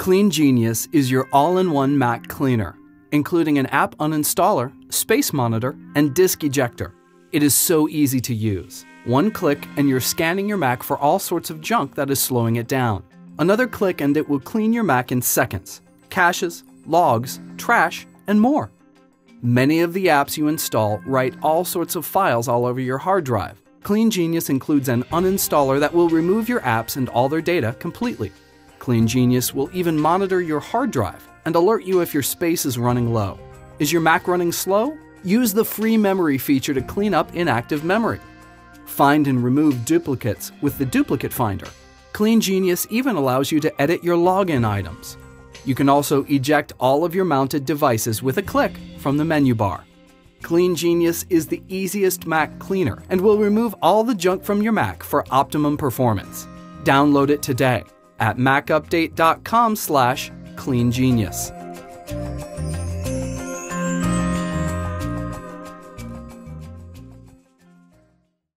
Clean Genius is your all in one Mac cleaner, including an app uninstaller, space monitor, and disk ejector. It is so easy to use. One click, and you're scanning your Mac for all sorts of junk that is slowing it down. Another click, and it will clean your Mac in seconds caches, logs, trash, and more. Many of the apps you install write all sorts of files all over your hard drive. Clean Genius includes an uninstaller that will remove your apps and all their data completely. Clean Genius will even monitor your hard drive and alert you if your space is running low. Is your Mac running slow? Use the free memory feature to clean up inactive memory. Find and remove duplicates with the Duplicate Finder. Clean Genius even allows you to edit your login items. You can also eject all of your mounted devices with a click from the menu bar. Clean Genius is the easiest Mac cleaner and will remove all the junk from your Mac for optimum performance. Download it today at macupdate.com slash cleangenius.